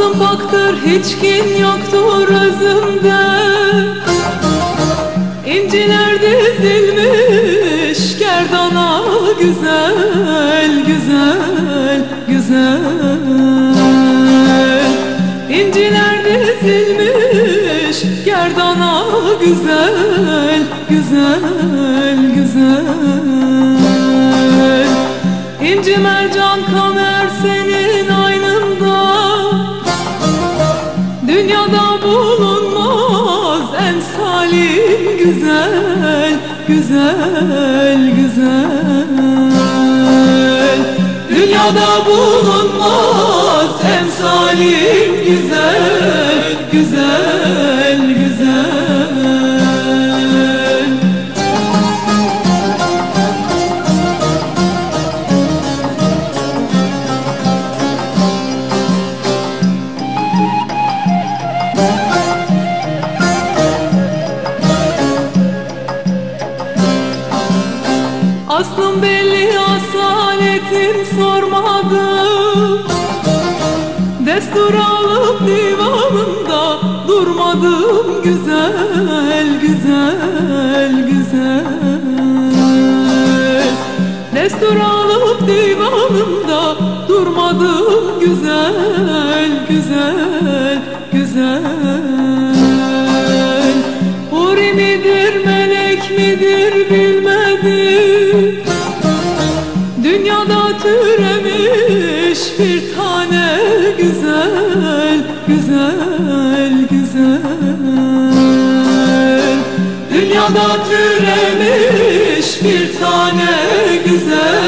ufaktır hiç kin yoktur özümde. İnciler dizilmiş gerdana güzel güzel güzel. İnciler dizilmiş gerdana güzel güzel güzel. İnci mercan kamer güzel güzel güzel. Dünyada bulunmaz emsalin güzel Aslım belli asaletin sormadım Destur alıp divanımda durmadım. Güzel güzel güzel. Destur alıp divanımda durmadım. Güzel güzel güzel Dünyada türemiş bir tane güzel güzel güzel. Dünyada türemiş bir tane güzel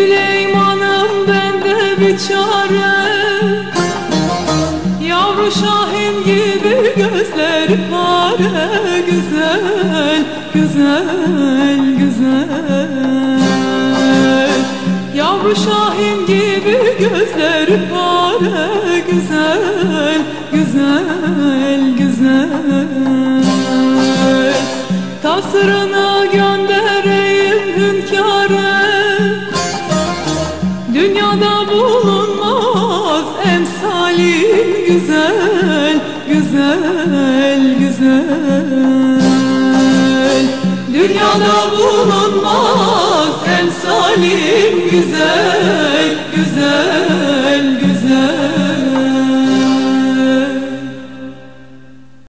Süleyman'ım bende bir çare. Yavru Şahin gibi gözleri pare Güzel, güzel, güzel. Yavru Şahin gibi gözleri pare Güzel, güzel, güzel. Tasırını göndereyim güzel, güzel, güzel. Dünyada bulunmaz emsalin güzel, güzel